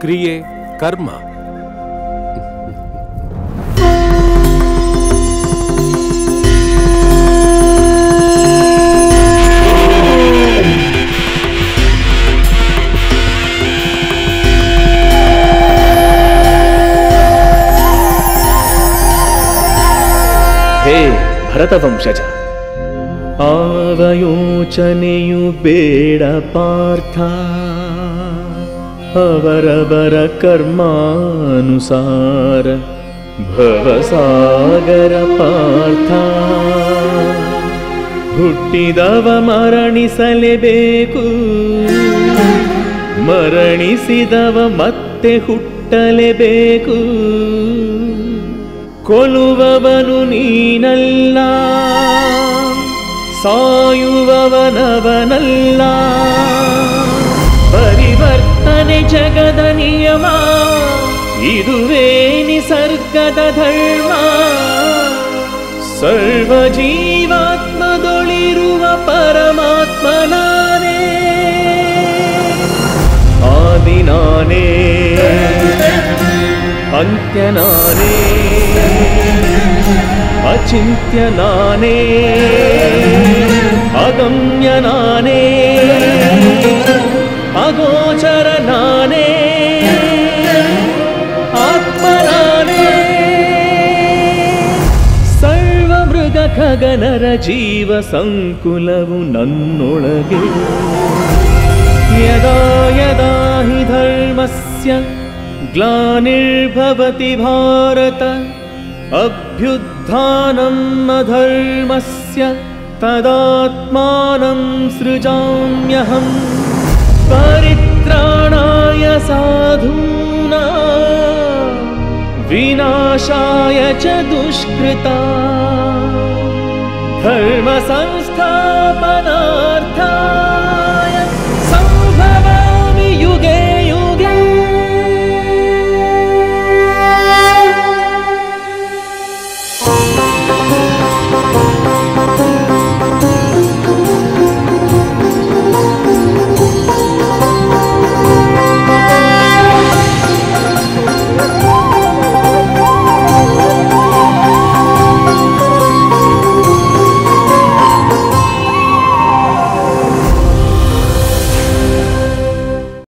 ಕ್ರಿಯೆ ಕರ್ಮ ಹೇ ಭರತವಂಶಜ ಆವಯೋಚನೆಯು ಬೇಡ ಪಾರ್ಥ ಅವರವರ ಕರ್ಮಾನುಸಾರ ಭವಸಾಗರ ಪಾರ್ಥ. ಹುಟ್ಟಿದವ ಮರಣಿಸಲೇಬೇಕು. ಮರಣಿಸಿದವ ಮತ್ತೆ ಹುಟ್ಟಲೇಬೇಕು. ಕೊಲುವವನು ನೀನಲ್ಲ ಸಾಯುವವನವನಲ್ಲ. ಜಗದ ನಿಯಮ ಇದುವೇ ನಿಸರ್ಗದ ಧರ್ಮ. ಸರ್ವ ಜೀವಾತ್ಮದೊಳಿರುವ ಪರಮಾತ್ಮನಾನೇ ಆದಿನಾನೇ ಅಂತ್ಯನಾನೇ ಅಚಿಂತ್ಯನಾನೇ ಅಂತ್ಯ ನರ ಜೀವ ಸಂಕುಲವು ನನ್ನೊಳಗೆ. ಯದಾ ಯದಾ ಹಿ ಧರ್ಮಸ್ಯ ग्लानिर्भवति भारत अभ्युत्थानं धर्मस्य तदात्मानं सृजाम्यहम् परित्राणाय साधूना विनाशाय च दुष्कृता धर्मसंस्थापना